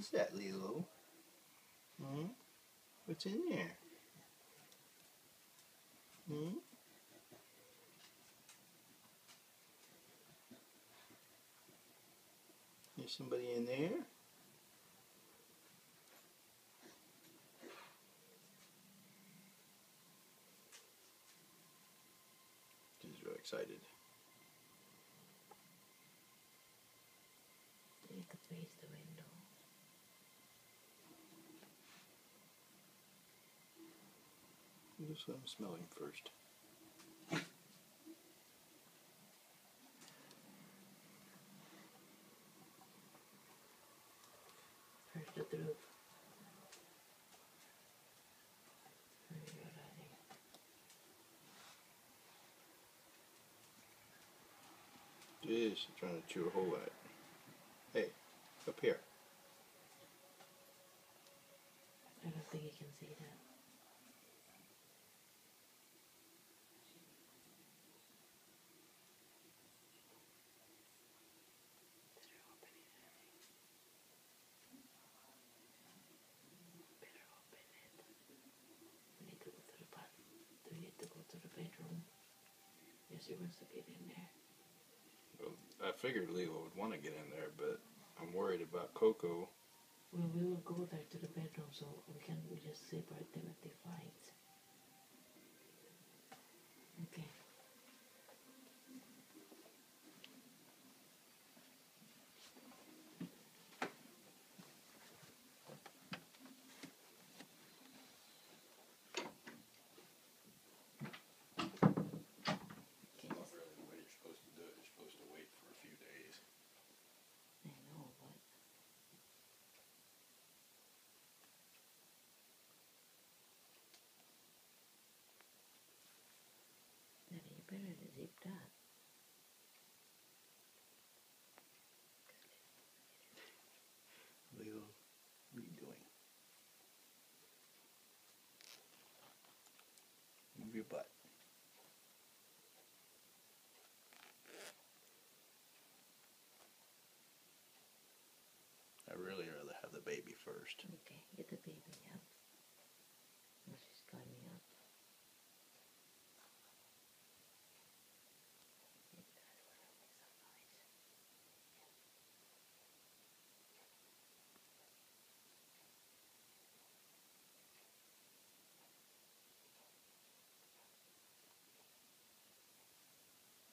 is that, Lelo? Hmm? What's in there? Hmm? There's somebody in there? She's really excited. You could face the window. Just let him smell him first. First the roof. Very good idea. Jeez, trying to chew a hole at. Hey, up here. I don't think you can see that. Better open it, Annie. Better open it. We need to go to the bath. Do we need to go to the bedroom? Yes, she wants to get in there. Well, I figured Leo would want to get in there, but I'm worried about Coco. Well, we will go there to the bedroom so we can just separate them if they fight. Okay. Okay, Not just- really the way you're supposed to do it. You're supposed to wait for a few days. I know, but Daddy, you better that. Lelo, what are you doing? Move your butt. I really rather have the baby first. Okay, get the baby up. Oh, she's climbing up. That would be so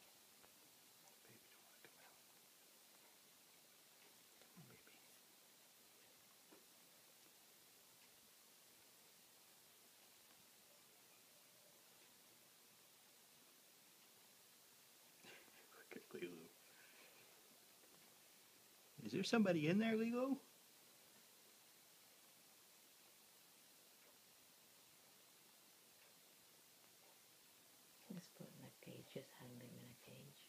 nice. Baby don't want to come out. Come on, baby. Look at Lelo. Is there somebody in there, Lelo? Just put in a cage, just hang them in a cage.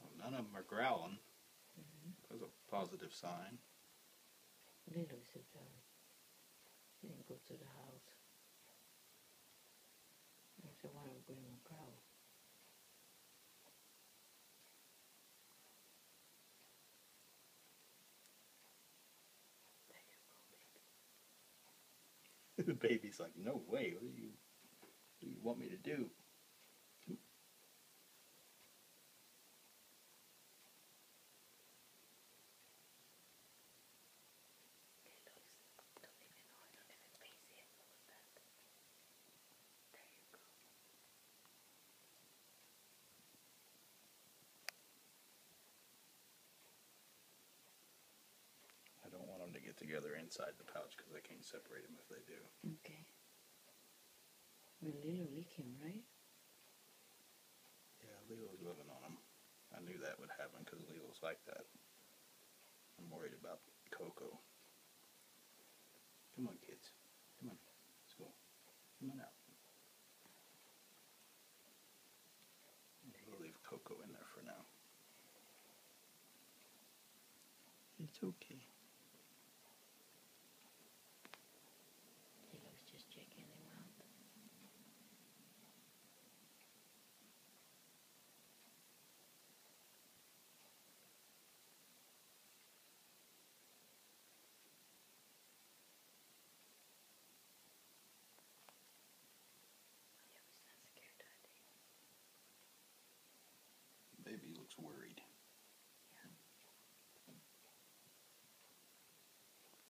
Well, none of them are growling. Mm-hmm. That's a positive sign. Little is a dog. She didn't go to the house. A one bring a cow. There you go, baby. the baby's like, no way. What do you, what do you want me to do? Little is don't even know, I don't even face it. What was that? There you go. I don't want them to get together inside the pouch because I can't separate them if they do. Okay. Well, Lelo lick him, right? Yeah, Lelo's loving on them. I knew that would happen because Lelo's like that. I'm worried about Coco. Come on, kids. Come on. Let's go. Come on out. We'll leave Coco in there for now. It's okay.